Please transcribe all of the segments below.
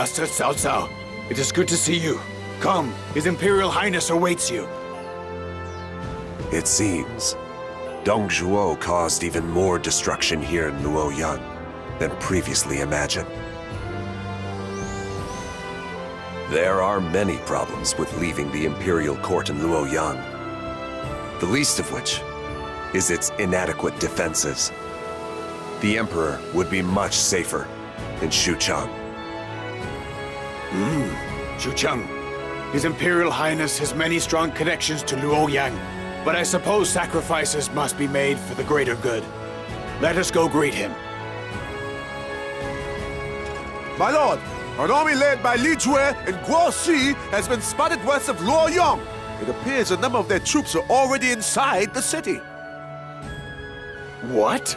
Master Cao Cao. It is good to see you. Come, His Imperial Highness awaits you. It seems Dong Zhuo caused even more destruction here in Luoyang than previously imagined. There are many problems with leaving the Imperial Court in Luoyang. The least of which is its inadequate defenses. The Emperor would be much safer in Xuchang. Hmm, Xuchang. His Imperial Highness has many strong connections to Luoyang, but I suppose sacrifices must be made for the greater good. Let us go greet him. My lord, an army led by Li Jue and Guo Xi has been spotted west of Luoyang. It appears a number of their troops are already inside the city. What?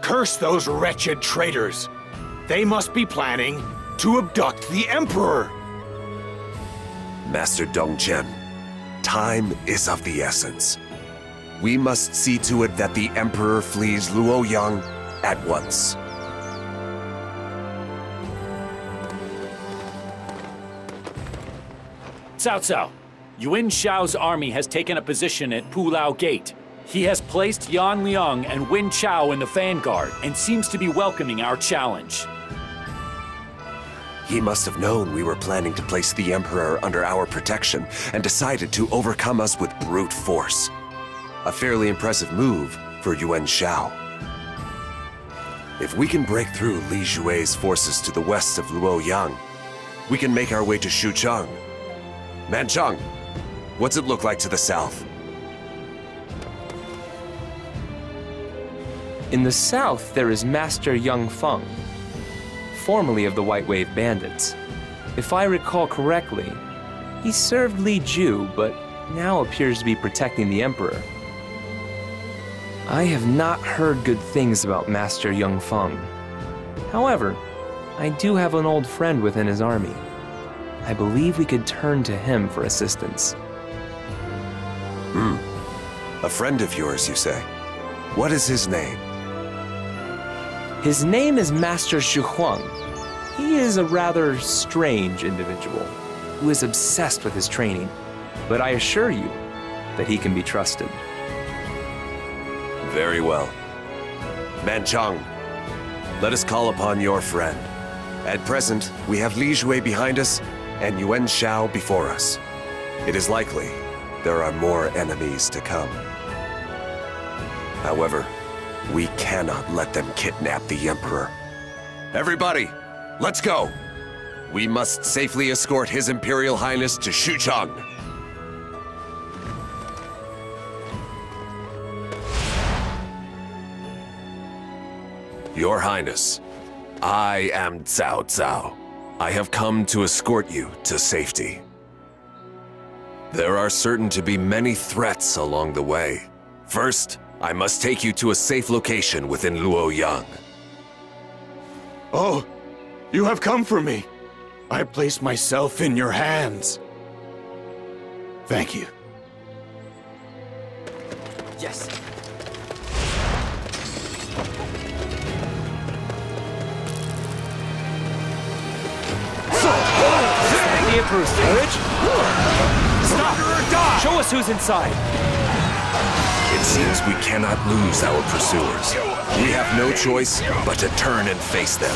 Curse those wretched traitors! They must be planning to abduct the Emperor! Master Dongzhen, time is of the essence. We must see to it that the Emperor flees Luoyang at once. Cao Cao, Yuan Shao's army has taken a position at Hulao Gate. He has placed Yan Liang and Wen Chou in the vanguard and seems to be welcoming our challenge. He must have known we were planning to place the Emperor under our protection and decided to overcome us with brute force. A fairly impressive move for Yuan Shao. If we can break through Li Jue's forces to the west of Luoyang, we can make our way to Xuchang. Man Chong, what's it look like to the south? In the south, there is Master Yang Feng, formerly of the White Wave Bandits. If I recall correctly, he served Li Jue, but now appears to be protecting the Emperor. I have not heard good things about Master Yang Feng. However, I do have an old friend within his army. I believe we could turn to him for assistance. Hmm. A friend of yours, you say? What is his name? His name is Master Xu Huang. He is a rather strange individual who is obsessed with his training, but I assure you that he can be trusted. Very well. Man Chong, let us call upon your friend. At present, we have Li Jue behind us and Yuan Shao before us. It is likely there are more enemies to come. However, we cannot let them kidnap the Emperor. Everybody, let's go! We must safely escort His Imperial Highness to Xuchang. Your Highness, I am Cao Cao. I have come to escort you to safety. There are certain to be many threats along the way. First, I must take you to a safe location within Luoyang. Oh, you have come for me. I place myself in your hands. Thank you. Yes. The Emperor's carriage? Stop! Show us who's inside. It seems we cannot lose our pursuers. We have no choice but to turn and face them.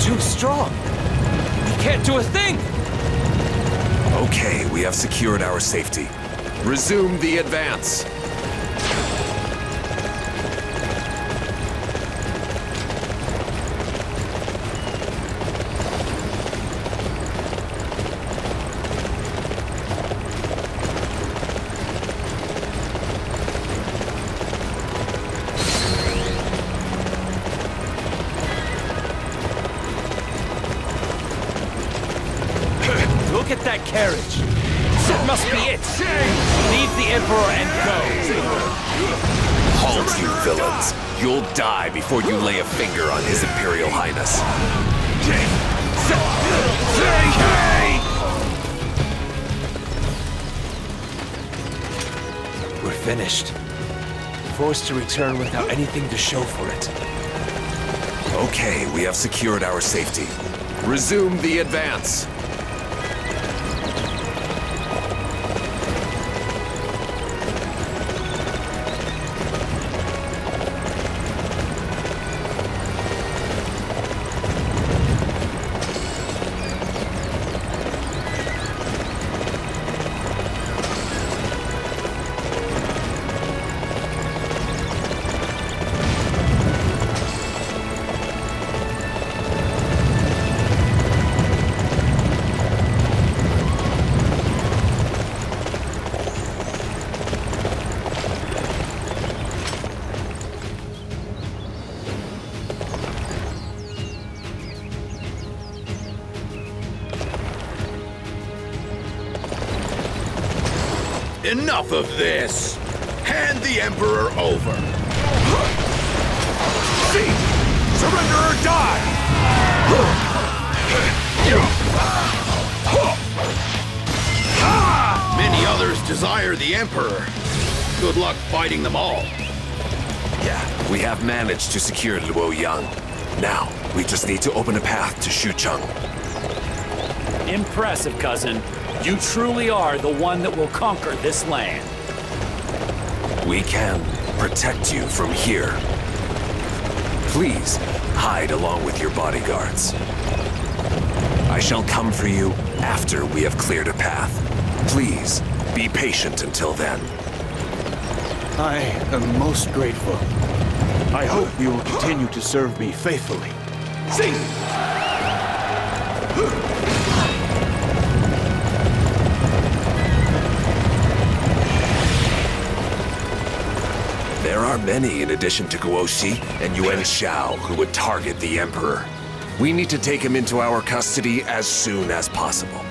Too strong. He can't do a thing. Okay, we have secured our safety. Resume the advance. Emperor and go. Halt, you villains! You'll die before you lay a finger on His Imperial Highness. We're finished. Forced to return without anything to show for it. Okay, we have secured our safety. Resume the advance. Enough of this! Hand the Emperor over! See! Surrender or die! Many others desire the Emperor. Good luck fighting them all. Yeah, we have managed to secure Luo Yang. Now, we just need to open a path to Xuchang. Impressive, cousin. You truly are the one that will conquer this land. We can protect you from here. Please, hide along with your bodyguards. I shall come for you after we have cleared a path. Please, be patient until then. I am most grateful. I hope you will continue to serve me faithfully. Sing! Are many in addition to Guoxi and Yuan Shao who would target the Emperor. We need to take him into our custody as soon as possible.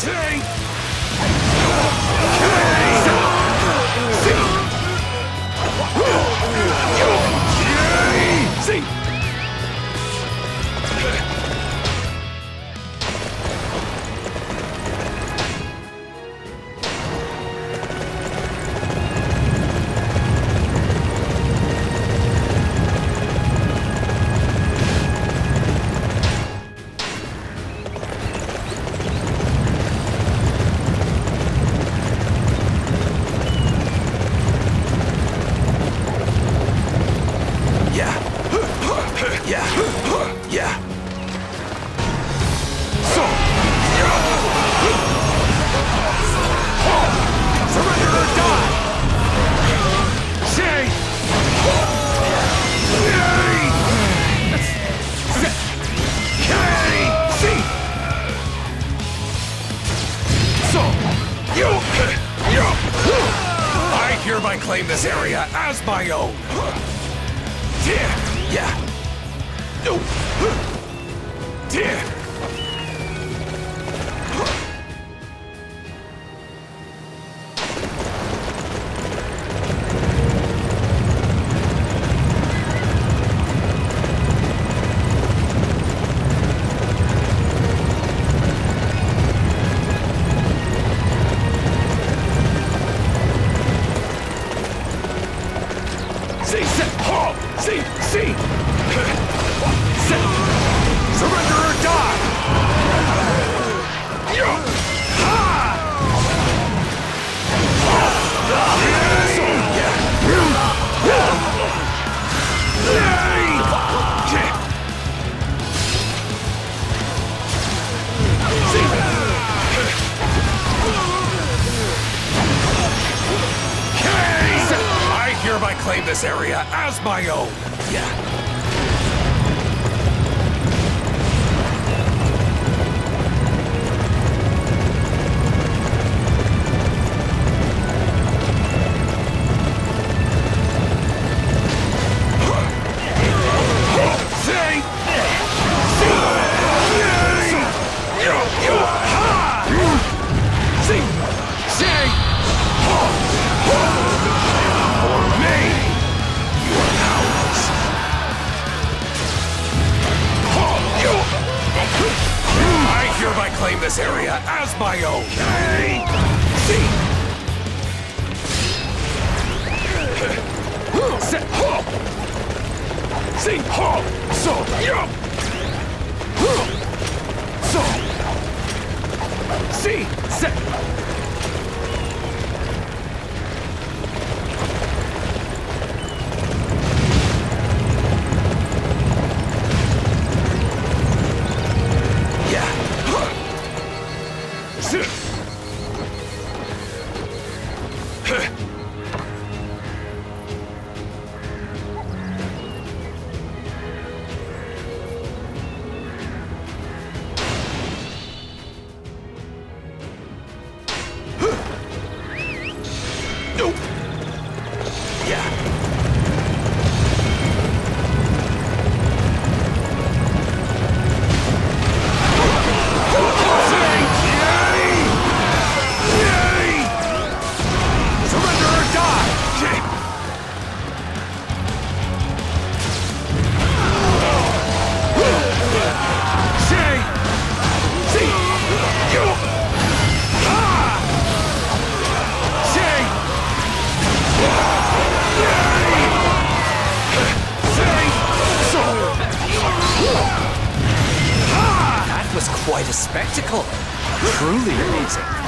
Two. this area as my own. Yeah. Yeah. claim this area as my own. Yeah, as my own. was quite a spectacle. Truly amazing.